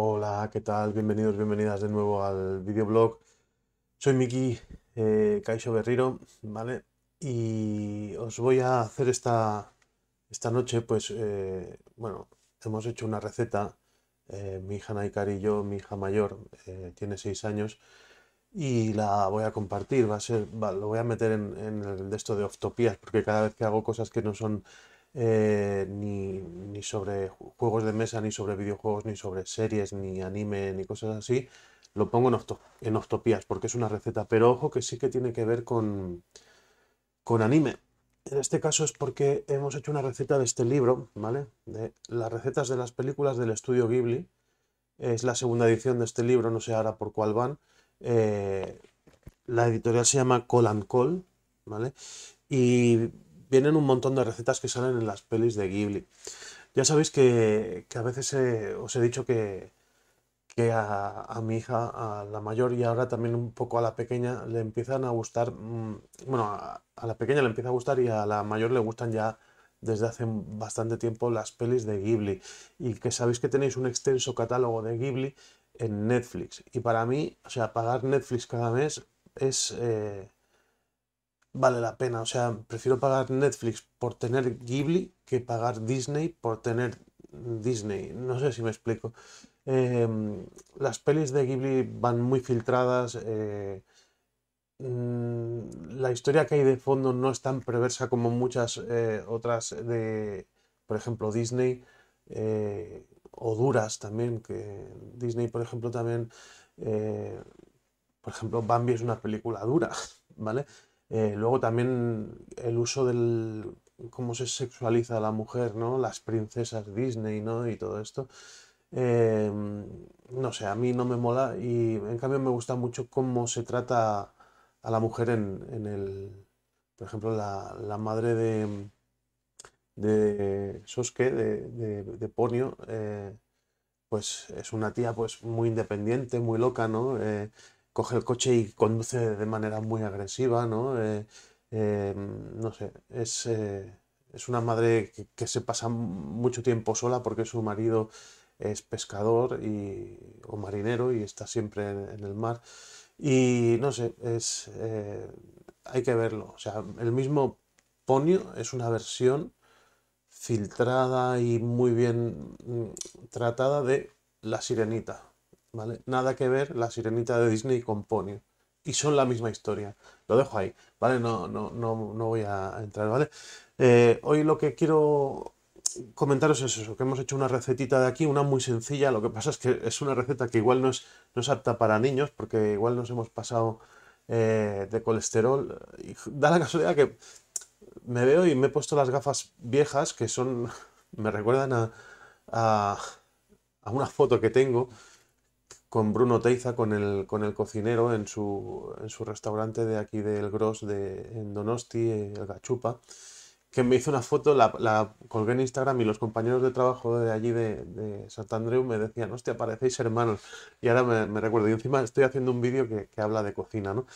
Hola, ¿qué tal? Bienvenidos, bienvenidas de nuevo al videoblog. Soy Miki eh, Caixo Berriro, ¿vale? Y os voy a hacer esta, esta noche, pues, eh, bueno, hemos hecho una receta, eh, mi hija Naikari y yo, mi hija mayor, eh, tiene 6 años, y la voy a compartir, va a ser, va- lo voy a meter en, en el de esto de Oftopías, porque cada vez que hago cosas que no son eh, ni, sobre ju- juegos de mesa, ni sobre videojuegos, ni sobre series, ni anime, ni cosas así, lo pongo en, en Oftopías, porque es una receta, pero ojo que sí que tiene que ver con, con anime. En este caso es porque hemos hecho una receta de este libro, ¿vale? De las recetas de las películas del estudio Ghibli. Es la segunda edición de este libro, no sé ahora por cuál van. Eh, la editorial se llama Call and Call, ¿vale? Y vienen un montón de recetas que salen en las pelis de Ghibli. Ya sabéis que, que a veces eh, os he dicho que, que a, a mi hija, a la mayor y ahora también un poco a la pequeña, le empiezan a gustar, mm, bueno, a, a la pequeña le empieza a gustar y a la mayor le gustan ya desde hace bastante tiempo las pelis de Ghibli y que sabéis que tenéis un extenso catálogo de Ghibli en Netflix. Y para mí, o sea, pagar Netflix cada mes es, eh, vale la pena. O sea, prefiero pagar Netflix por tener Ghibli que pagar Disney por tener Disney. No sé si me explico. Em, las pelis de Ghibli van muy filtradas. eh, mm, la historia que hay de fondo no es tan perversa como muchas eh, otras de, por ejemplo, Disney. eh, o duras también, que Disney, por ejemplo, también, por ejemplo, Bambi es una película dura, ¿vale? Eh, luego también el uso del, cómo se sexualiza a la mujer, ¿no? Las princesas Disney, ¿no? Y todo esto. Eh, no sé, a mí no me mola y en cambio me gusta mucho cómo se trata a la mujer en, en el, por ejemplo, la, la madre de, de Sosuke, de, de, de Ponyo, eh, pues es una tía pues muy independiente, muy loca, ¿no? Coge el coche y conduce de manera muy agresiva, ¿no? Eh, eh, no sé, es, eh, es una madre que, se pasa mucho tiempo sola porque su marido es pescador y, o marinero y está siempre en, el mar. Y no sé, es, hay que verlo. O sea, el mismo Ponyo es una versión filtrada y muy bien mm, tratada de La Sirenita, ¿vale? Nada que ver La Sirenita de Disney con Ponyo. Y son la misma historia. Lo dejo ahí, ¿vale? No, no, no, no voy a entrar, ¿vale? Eh, hoy lo que quiero comentaros es eso, que hemos hecho una recetita de aquí, una muy sencilla. Lo que pasa es que es una receta que igual no es, no es apta para niños, porque igual nos hemos pasado eh, de colesterol. Da la casualidad que me veo y me he puesto las gafas viejas que son, me recuerdan a, a, a una foto que tengo con Bruno Teiza, con el, con el cocinero en su, en su restaurante de aquí del Gros de, en Donosti, el Gachupa, que me hizo una foto, la, la colgué en Instagram y los compañeros de trabajo de allí de, de Sant Andreu me decían, hostia, parecéis hermanos. Y ahora me, recuerdo, y encima estoy haciendo un vídeo que, que habla de cocina, ¿no?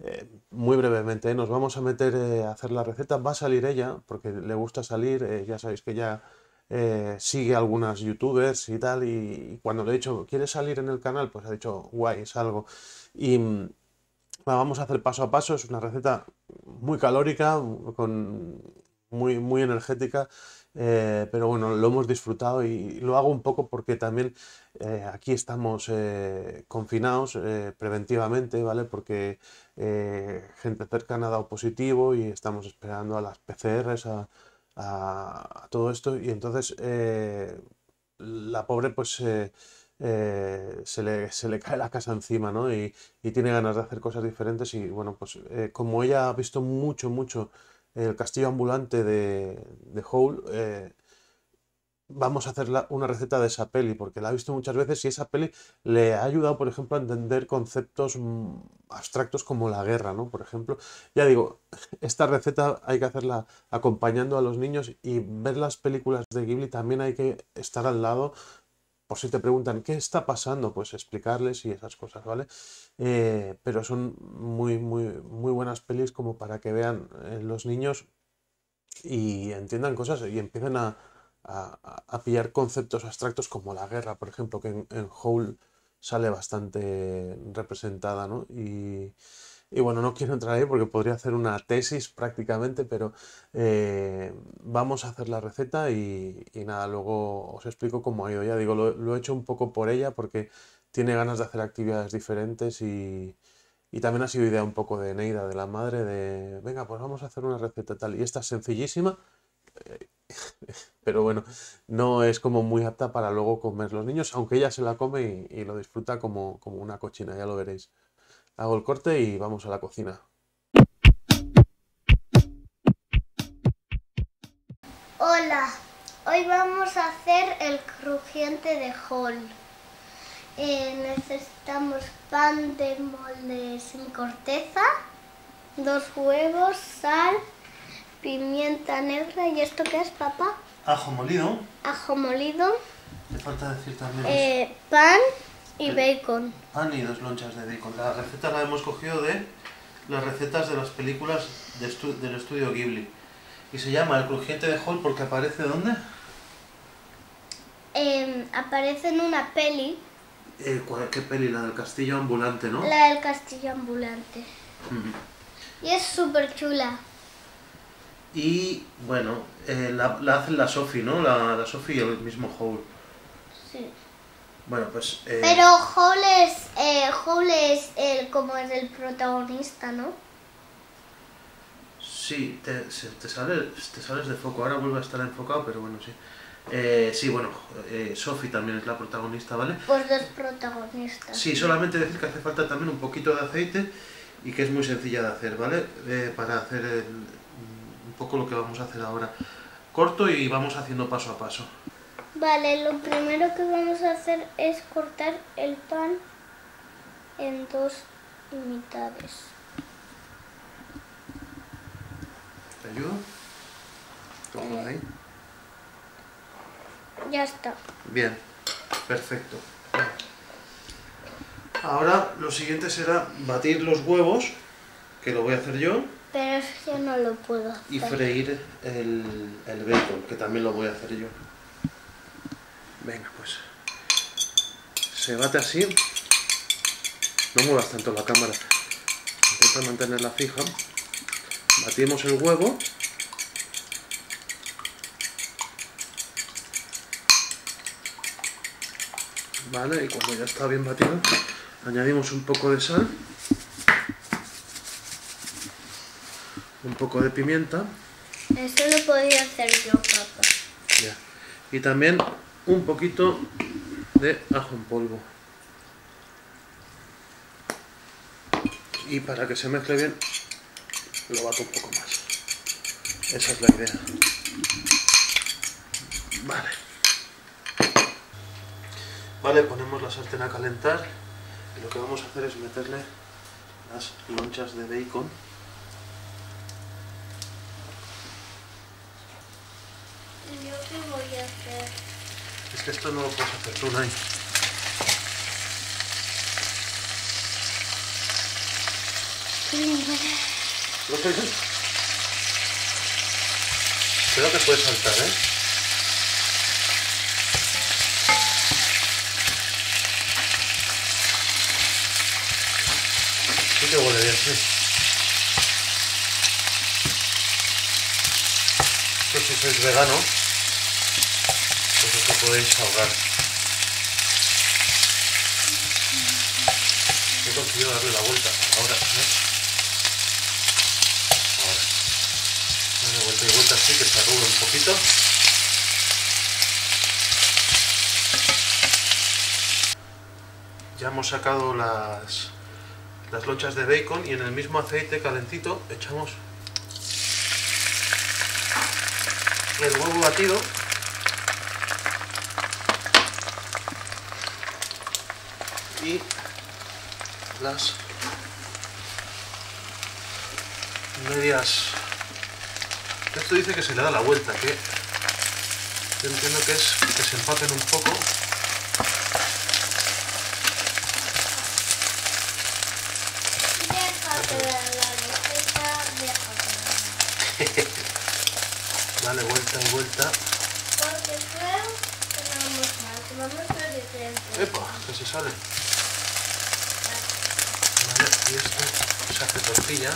Eh, muy brevemente, ¿eh? nos vamos a meter eh, a hacer la receta. Va a salir ella, porque le gusta salir. eh, ya sabéis que ella eh, sigue algunas youtubers y tal. Y, cuando le he dicho, ¿quieres salir en el canal? Pues ha dicho, guay, salgo. Y mm, va, vamos a hacer paso a paso. Es una receta muy calórica, con, muy, muy energética. eh, pero bueno, lo hemos disfrutado y lo hago un poco porque también eh, aquí estamos confinados preventivamente, ¿vale? Porque gente cercana ha dado positivo y estamos esperando a las PCRs, a, a- todo esto. Y entonces eh, la pobre pues eh, eh, se le, se le cae la casa encima, ¿no? Y, y tiene ganas de hacer cosas diferentes y bueno, pues eh, como ella ha visto mucho, mucho el castillo ambulante de, de Howl, eh, vamos a hacer la- una receta de esa peli, porque la ha visto muchas veces y esa peli le ha ayudado, por ejemplo, a entender conceptos mm, abstractos como la guerra, ¿no? Por ejemplo, ya digo, esta receta hay que hacerla acompañando a los niños y ver las películas de Ghibli también hay que estar al lado. Por si te preguntan qué está pasando, pues explicarles y esas cosas, ¿vale? Eh, pero son muy, muy, muy buenas pelis como para que vean eh, los niños y entiendan cosas y empiecen a, a, pillar conceptos abstractos como la guerra, por ejemplo, que en, en sale bastante representada, ¿no? Y, y bueno, no quiero entrar ahí porque podría hacer una tesis prácticamente, pero eh, vamos a hacer la receta y, nada, luego os explico cómo ha ido. Ya digo, lo, he hecho un poco por ella porque tiene ganas de hacer actividades diferentes y, también ha sido idea un poco de Neida, de la madre, de, venga, pues vamos a hacer una receta tal. Y esta es sencillísima, eh, pero bueno, no es como muy apta para luego comer los niños, aunque ella se la come y, lo disfruta como, como una cochina, ya lo veréis. Hago el corte y vamos a la cocina. Hola, hoy vamos a hacer el crujiente de Hall. Eh, necesitamos pan de molde sin corteza, dos huevos, sal, pimienta negra y esto qué es, papá? Ajo molido. Ajo molido. Me falta decir también. Eh, pan y bacon. Pan y dos lonchas de bacon. La receta la hemos cogido de las recetas de las películas del estudio Ghibli. Y se llama El crujiente de Hall porque aparece ¿dónde? Em, aparece en una peli. Eh, ¿Qué peli? La del castillo ambulante, ¿no? La del castillo ambulante. Y es súper chula. Y bueno, eh, la, la hace la Sophie, ¿no? La, la Sophie y el mismo Hall. Sí. Bueno, pues... Eh... Pero Hole es, eh, es el, como es el protagonista, ¿no? Sí, te, te, sales, te sales de foco. Ahora vuelve a estar enfocado, pero bueno, sí. Eh, sí, bueno, eh, Sophie también es la protagonista, ¿vale? Pues dos protagonistas. Sí, solamente decir que hace falta también un poquito de aceite y que es muy sencilla de hacer, ¿vale? Eh, para hacer un poco lo que vamos a hacer ahora. Corto y vamos haciendo paso a paso. Vale, lo primero que vamos a hacer es cortar el pan en dos mitades. ¿Te ayudo? Toma eh, ahí. Ya está. Bien, perfecto. Ahora lo siguiente será batir los huevos, que lo voy a hacer yo. Pero eso yo no lo puedo hacer. Y freír el, el bacon, que también lo voy a hacer yo. Venga, pues. Se bate así. No muevas tanto la cámara. Intenta mantenerla fija. Batimos el huevo. Vale, y cuando ya está bien batido, añadimos un poco de sal. Un poco de pimienta. Eso lo podía hacer yo, papá. Ya. Y también un poquito de ajo en polvo. Y para que se mezcle bien, lo bato un poco más. Esa es la idea. Vale. Vale, ponemos la sartén a calentar y lo que vamos a hacer es meterle las lonchas de bacon ¿Yo qué voy a hacer? Es que esto no lo puedes hacer tú, Nay. ¿Lo que Cuidado que puedes saltar, ¿eh? Sí que huele bien, sí. Esto si sois vegano, podéis ahogar. He conseguido darle la vuelta. Ahora, ¿eh? Ahora. Dale vuelta y vuelta así que se arruga un poquito. Ya hemos sacado las, las lonchas de bacon y en el mismo aceite calentito echamos el huevo batido y las medias esto dice que se le da la vuelta que yo entiendo que es que se empaten un poco Dale vuelta y vuelta. Porque creo que vamos mal, que vamos mal de tiempo. Epa, que se sale. Y esto se hace tortilla.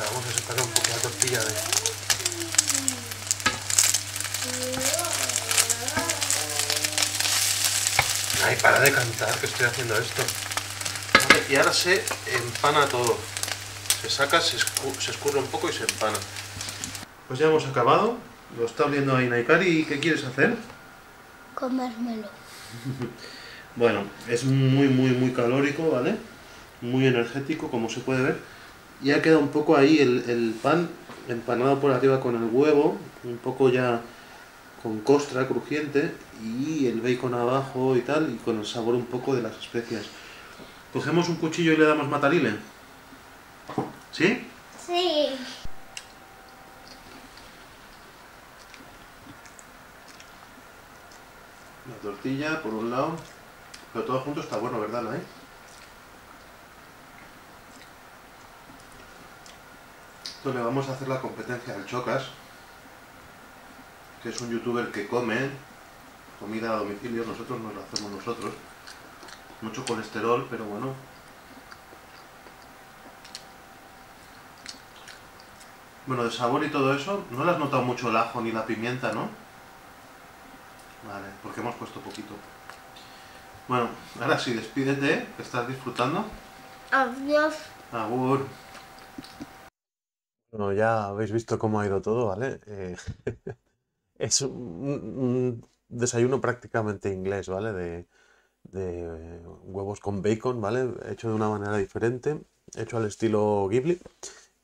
Vamos a sacar un poco la tortilla de... Ay, para de cantar que estoy haciendo esto. Y ahora se empana todo. Se saca, se, se escurre un poco y se empana. Pues ya hemos acabado. Lo está abriendo ahí Naikari. ¿Y qué quieres hacer? Comérmelo. Bueno, es muy, muy, muy calórico, ¿vale? Muy energético, como se puede ver. Y ha quedado un poco ahí el, el pan empanado por arriba con el huevo, un poco ya con costra crujiente y el bacon abajo y tal, y con el sabor un poco de las especias. Cogemos un cuchillo y le damos matarile. ¿Sí? Sí. La tortilla por un lado, pero todo junto está bueno, ¿verdad, Nay? Esto le vamos a hacer la competencia al Chocas, que es un youtuber que come comida a domicilio, nosotros nos la hacemos nosotros. Mucho colesterol, pero bueno. Bueno, de sabor y todo eso, no le has notado mucho el ajo ni la pimienta, ¿no? Vale, porque hemos puesto poquito. Bueno, ahora sí, despídete, que estás disfrutando. Adiós. Agur. Bueno, ya habéis visto cómo ha ido todo, ¿vale? Eh, es un, un desayuno prácticamente inglés, ¿vale? De, de huevos con bacon, ¿vale? Hecho de una manera diferente, hecho al estilo Ghibli.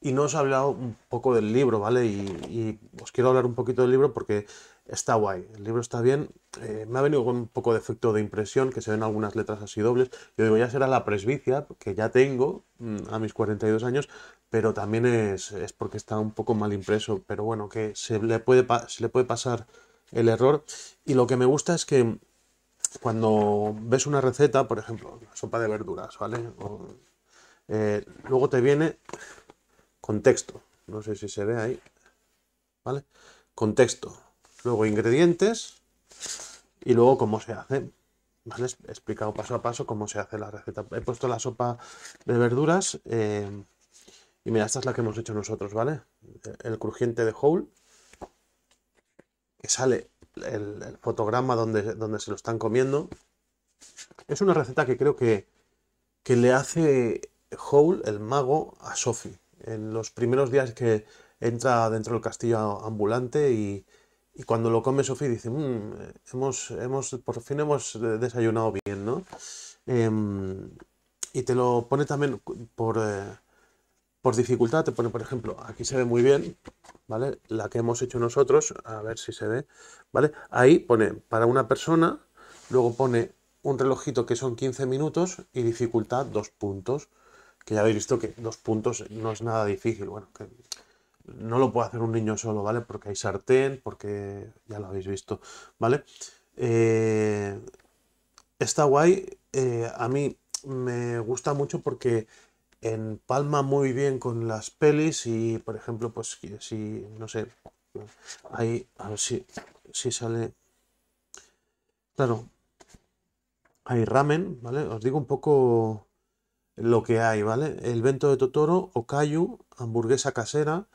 Y no os he hablado un poco del libro, ¿vale? Y, y os quiero hablar un poquito del libro porque está guay. El libro está bien. Eh, me ha venido con un poco de efecto de impresión, que se ven algunas letras así dobles. Yo digo, ya será la presbicia, que ya tengo mm, a mis 42 años, pero también es, es porque está un poco mal impreso. Pero bueno, que se le puede, se le puede pasar el error. Y lo que me gusta es que cuando ves una receta, por ejemplo, sopa de verduras, ¿vale? Eh, luego te viene contexto. No sé si se ve ahí. ¿Vale? Contexto. Luego ingredientes. Y luego cómo se hace. ¿Vale? He explicado paso a paso cómo se hace la receta. He puesto la sopa de verduras. eh, y mira, esta es la que hemos hecho nosotros, ¿vale? El crujiente de whole. Que sale el, el fotograma donde, donde se lo están comiendo. Es una receta que creo que, que le hace Howl, el mago, a Sophie. En los primeros días que entra dentro del castillo ambulante y, y cuando lo come Sophie dice, "Mm, hemos, hemos, por fin hemos eh, desayunado bien, ¿no? Em, y te lo pone también por, eh, por dificultad, te pone, por ejemplo, aquí se ve muy bien, ¿vale? La que hemos hecho nosotros, a ver si se ve, ¿vale? Ahí pone para una persona, luego pone un relojito que son 15 minutos y dificultad dos puntos, que ya habéis visto que dos puntos no es nada difícil, bueno, que no lo puede hacer un niño solo, ¿vale? Porque hay sartén, porque ya lo habéis visto, ¿vale? Eh, está guay, eh, a mí me gusta mucho porque empalma muy bien con las pelis y, por ejemplo, pues si, no sé, ahí, a ver si, si sale, claro, hay ramen, ¿vale? Os digo un poco lo que hay, ¿vale? El bento de Totoro, okayu, hamburguesa casera,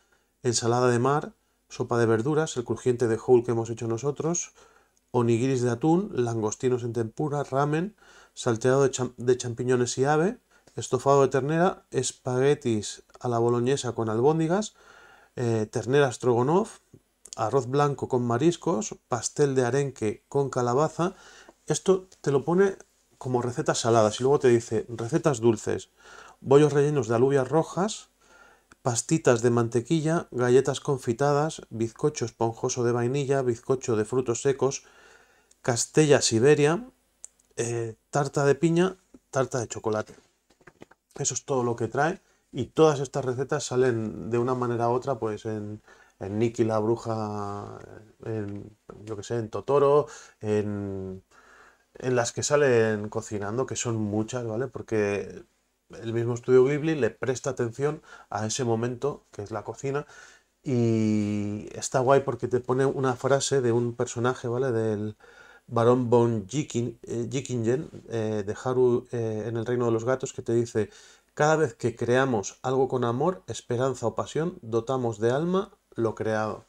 ensalada de mar, sopa de verduras, el crujiente de whole que hemos hecho nosotros, onigiris de atún, langostinos en tempura, ramen, salteado de, cham- de champiñones y ave, estofado de ternera, espaguetis a la boloñesa con albóndigas, eh, ternera strogonoff, arroz blanco con mariscos, pastel de arenque con calabaza. Esto te lo pone como recetas saladas y luego te dice recetas dulces, bollos rellenos de alubias rojas, pastitas de mantequilla, galletas confitadas, bizcocho esponjoso de vainilla, bizcocho de frutos secos, castella siberia, eh, tarta de piña, tarta de chocolate. Eso es todo lo que trae y todas estas recetas salen de una manera u otra pues en, en Nikki la bruja, en, yo que sé, en Totoro, en, en las que salen cocinando, que son muchas, ¿vale? Porque el mismo estudio Ghibli le presta atención a ese momento que es la cocina Y está guay porque te pone una frase de un personaje, ¿vale? Del Barón von Jikingen eh, de Haru eh, en el Reino de los Gatos, que te dice, cada vez que creamos algo con amor, esperanza o pasión, dotamos de alma lo creado.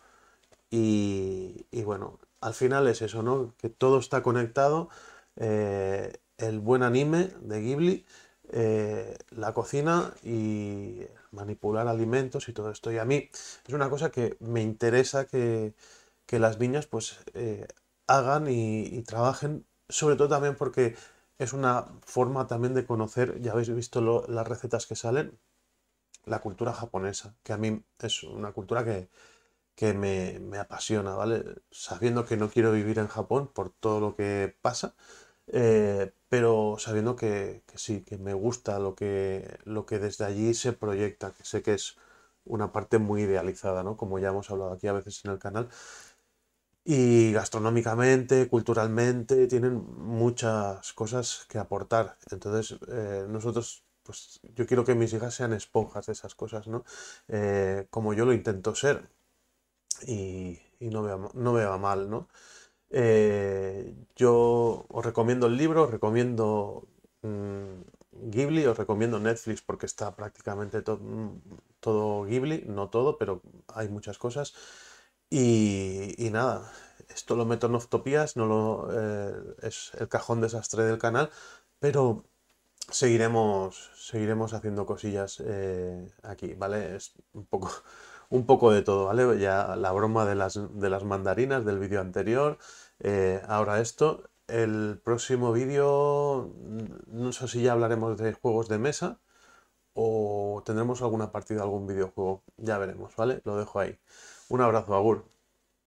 Y, bueno, al final es eso, ¿no? Que todo está conectado. Eh, el buen anime de Ghibli, la cocina y manipular alimentos y todo esto. Y a mí es una cosa que me interesa que, las niñas pues eh, hagan y, trabajen, sobre todo también porque es una forma también de conocer, ya habéis visto las recetas que salen, la cultura japonesa, que a mí es una cultura que, me, apasiona, ¿vale? Sabiendo que no quiero vivir en Japón por todo lo que pasa, eh, pero sabiendo que, sí, que me gusta lo que, lo que desde allí se proyecta, que sé que es una parte muy idealizada, ¿no? Como ya hemos hablado aquí a veces en el canal. Y gastronómicamente, culturalmente, tienen muchas cosas que aportar. Entonces, eh, nosotros, pues yo quiero que mis hijas sean esponjas de esas cosas, ¿no? Eh, como yo lo intento ser. Y, no, veo, no mal, ¿no? Eh, yo os recomiendo el libro, os recomiendo mm, Ghibli, os recomiendo Netflix porque está prácticamente mm, todo Ghibli, no todo, pero hay muchas cosas. Y, nada, esto lo meto en Oftopías, no lo, eh, es el cajón desastre del canal, pero seguiremos, seguiremos haciendo cosillas eh, aquí, ¿vale? Es un poco un poco de todo, ¿vale? Ya la broma de las, de las mandarinas del vídeo anterior, eh, ahora esto. El próximo vídeo, mm, no sé si ya hablaremos de juegos de mesa o tendremos alguna partida, algún videojuego, ya veremos, ¿vale? Lo dejo ahí. Un abrazo, Agur.